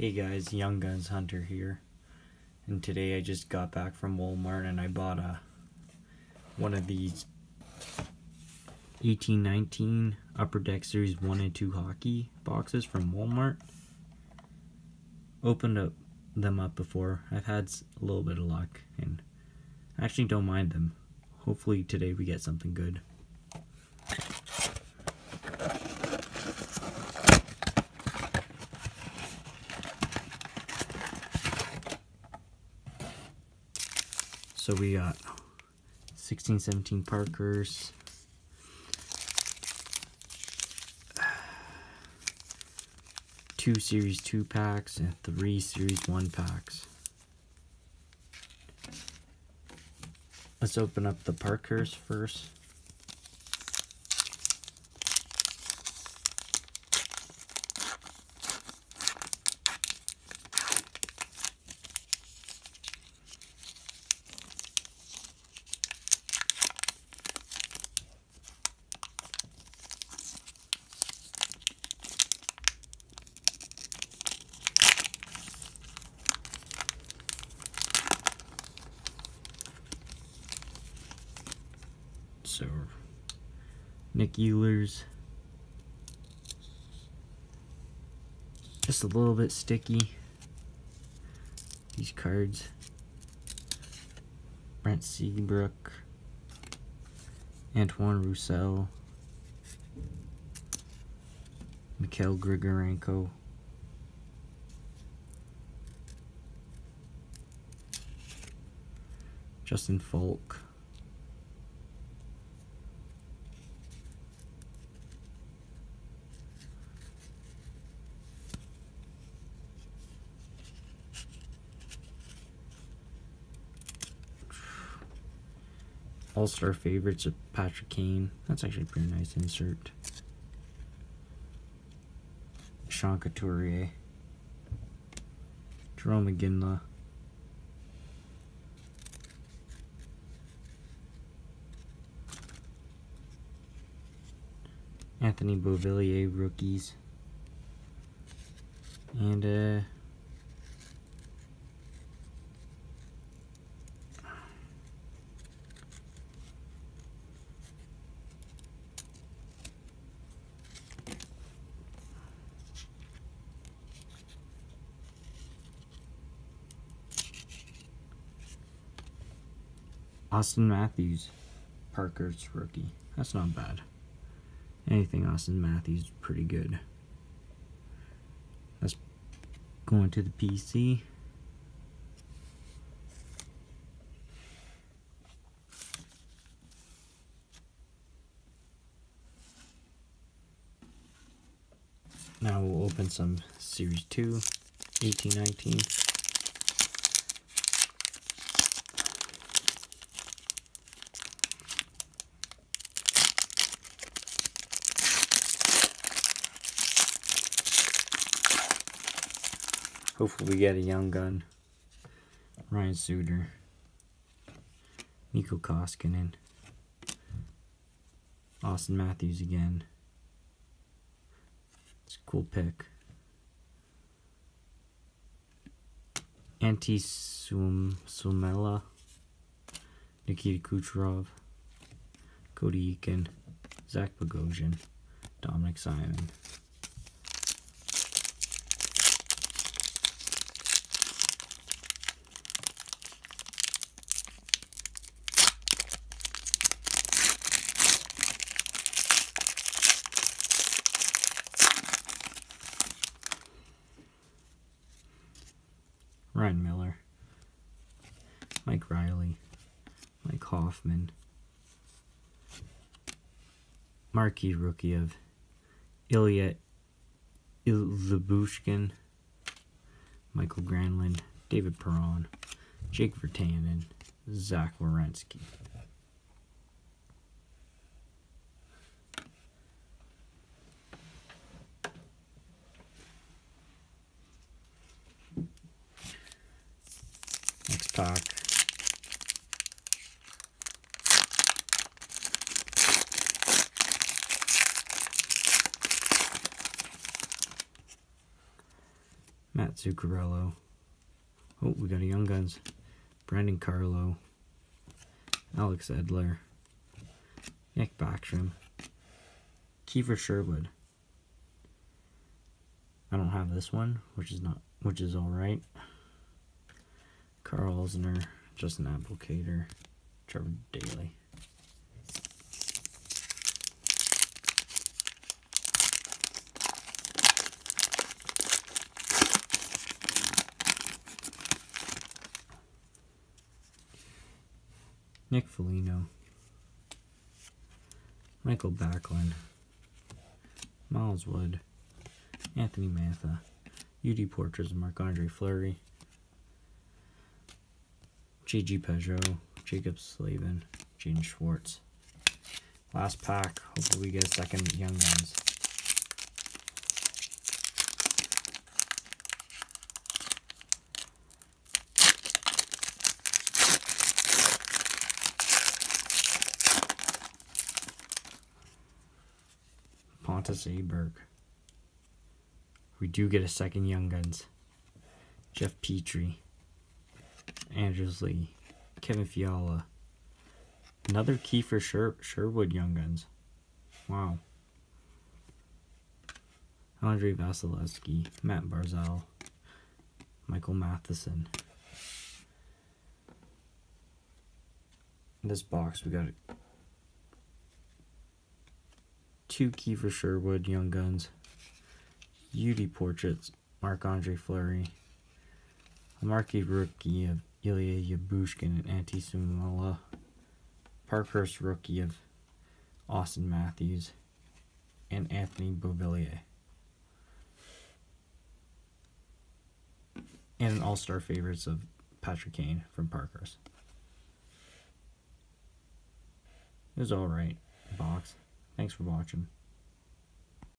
Hey guys, Young Guns Hunter here. And today I just got back from Walmart and I bought a one of these 1819 Upper Deck Series 1 and 2 hockey boxes from Walmart. Opened up them up before. I've had a little bit of luck and I actually don't mind them. Hopefully today we get something good. So we got 16, 17 Parkhurst. Two Series 2 packs and three Series 1 packs. Let's open up the Parkhurst first. Nick Ehlers. Just a little bit sticky. These cards. Brent Seabrook. Antoine Roussel. Mikhail Grigorenko. Justin Falk. All-Star favorites of Patrick Kane. That's actually a pretty nice insert. Sean Couturier. Jerome McGinley. Anthony Beauvillier rookies. And uh Auston Matthews, Parkhurst rookie. That's not bad. Anything Auston Matthews pretty good. Let's go into the PC. Now we'll open some Series 2, 1819. Hopefully we get a young gun. Ryan Suter. Mikko Koskinen. Auston Matthews again. It's a cool pick. Antti Suomela. Nikita Kucherov. Cody Eakin. Zach Bogosian. Dominik Simon. Ryan Miller, Mike Reilly, Mike Hoffman, marquee rookie of Ilya Lyubushkin, Mikael Granlund, David Perron, Jake Virtanen, Zach Werenski. Pack. Matt Zuccarello. Oh, we got a Young Guns. Brandon Carlo. Alex Edler. Nick Backstrom. Kiefer Sherwood. I don't have this one, which is not which is alright. Karl Alzner, Justin Abdelkader, Trevor Daley. Nick Foligno, Michael Backlund, Miles Wood, Anthony Mantha, UD Portraits Marc Andre Fleury, JG Pageau, Jaccob Slavin, Gene Schwartz. Last pack. Hopefully, we get a second Young Guns. Pontus Aberg. We do get a second Young Guns. Jeff Petry. Anders Lee. Kevin Fiala. Another Kiefer Sher Sherwood Young Guns. Wow. Andrei Vasilevskiy. Matt Barzal. Michael Matheson. This box, we got two Kiefer Sherwood Young Guns. UD Portraits, Marc Andre Fleury, a marquee rookie of Ilya Yabushkin and Antti Suomela, Parkhurst rookie of Auston Matthews, and Anthony Beauvillier. And an all-star favorites of Patrick Kane from Parkhurst. It was alright box. Thanks for watching.